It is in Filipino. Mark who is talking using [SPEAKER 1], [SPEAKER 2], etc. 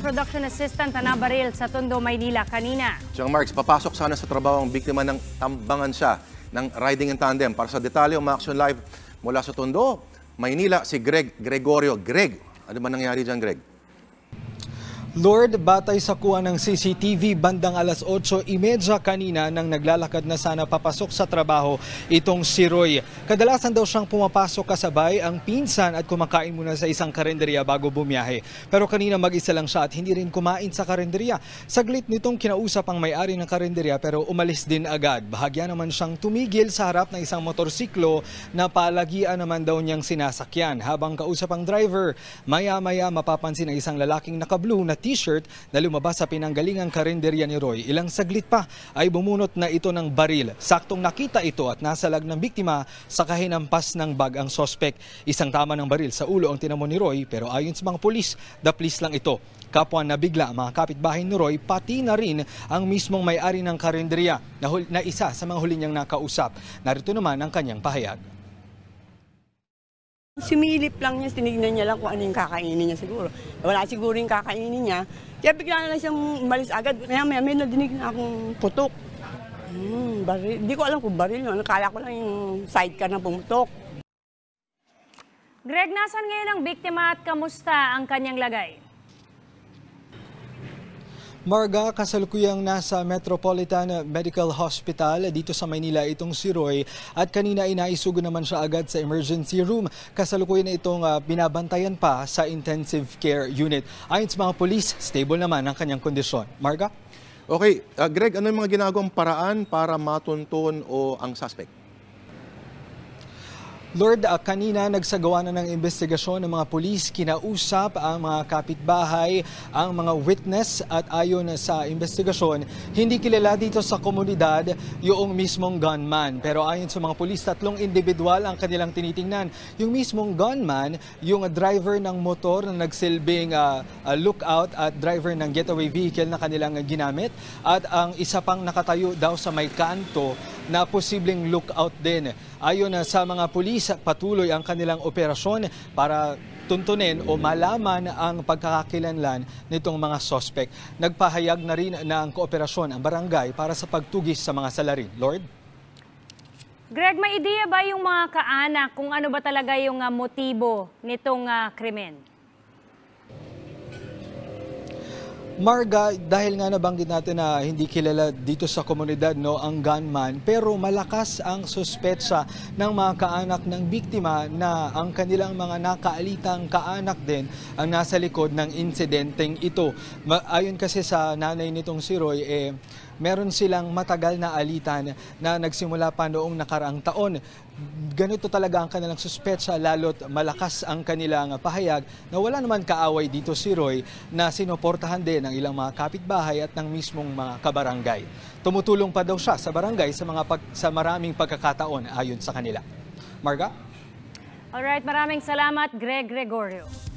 [SPEAKER 1] Production Assistant na baril sa Tondo, Maynila kanina.
[SPEAKER 2] Siyang Marks, papasok sana sa trabaho ang biktima ng tambangan siya ng riding in tandem. Para sa detalye, Action Live mula sa Tondo, Maynila, si Greg Gregorio. Greg, ano ba nangyari dyan, Greg?
[SPEAKER 3] Lord, batay sa kuha ng CCTV bandang alas 8.30 kanina nang naglalakad na sana papasok sa trabaho itong si Roy. Kadalasan daw siyang pumapasok kasabay ang pinsan at kumakain muna sa isang karinderya bago bumiyahe. Pero kanina mag-isa lang siya at hindi rin kumain sa karinderya. Saglit nitong kinausap ang may-ari ng karinderya pero umalis din agad. Bahagya naman siyang tumigil sa harap ng isang motorsiklo na palagian naman daw niyang sinasakyan. Habang kausap ang driver, maya-maya mapapansin ang isang lalaking naka-blue na t-shirt na lumabas sa pinanggalingang karinderya ni Roy. Ilang saglit pa ay bumunot na ito ng baril. Saktong nakita ito at nasalag ng biktima sa kahinampas ng bag ang sospek. Isang tama ng baril sa ulo ang tinamo ni Roy pero ayon sa mga pulis, daplis lang ito. Kapwa na bigla mga kapitbahay ni Roy, pati na rin ang mismong may-ari ng karinderya na, na isa sa mga huli niyang nakausap. Narito naman ang kanyang pahayag.
[SPEAKER 4] Sumilip lang niya, tinignan niya lang kung ano yung kakainin niya siguro. Wala siguro yung kakainin niya. Kaya bigla na lang siyang umalis agad. Maya maya may nadinig na akong putok. Hmm, baril. Hindi ko alam kung baril yun. Kala ko lang yung sidecar na pumutok.
[SPEAKER 1] Greg, nasan ngayon ang biktima at kamusta ang kanyang lagay?
[SPEAKER 3] Marga, kasalukuyang nasa Metropolitan Medical Hospital dito sa Maynila itong si Roy at kanina inaisugo naman siya agad sa emergency room. Kasalukuyan itong ah, binabantayan pa sa intensive care unit. Ayon sa mga polis, stable naman ang kanyang kondisyon. Marga?
[SPEAKER 2] Okay, uh, Greg, ano yung mga ginagawang paraan para matuntun o ang suspect?
[SPEAKER 3] Lord, ah, kanina nagsagawa na ng investigasyon ng mga pulis, kinausap ang mga kapitbahay, ang mga witness at ayon sa investigasyon, hindi kilala dito sa komunidad yung mismong gunman. Pero ayon sa mga pulis, tatlong individual ang kanilang tinitingnan. Yung mismong gunman, yung driver ng motor na nagsilbing ah, lookout at driver ng getaway vehicle na kanilang ginamit at ang isa pang nakatayo daw sa may kanto na posibleng lookout din. Ayon na sa mga pulis, patuloy ang kanilang operasyon para tuntunin o malaman ang pagkakakilanlan nitong mga sospek. Nagpahayag na rin ng kooperasyon ang barangay para sa pagtugis sa mga salarin. Lord?
[SPEAKER 1] Greg, may ideya ba yung mga kaanak kung ano ba talaga yung ah, motibo nitong ah, krimen?
[SPEAKER 3] Marga, dahil nga nabanggit natin na hindi kilala dito sa komunidad no ang gunman, pero malakas ang suspetsa ng mga kaanak ng biktima na ang kanilang mga nakaalitang kaanak din ang nasa likod ng insidenteng ito. Ma- ayon kasi sa nanay nitong si Roy, eh, meron silang matagal na alitan na nagsimula pa noong nakaraang taon. Ganito talaga ang kanilang suspetsa lalo't malakas ang kanilang pahayag na wala naman kaaway dito si Roy na sinuportahan din ng ilang mga kapitbahay at ng mismong mga kabarangay. Tumutulong pa daw siya sa barangay sa mga pag, sa maraming pagkakataon ayon sa kanila. Marga?
[SPEAKER 1] Alright, maraming salamat Greg Gregorio.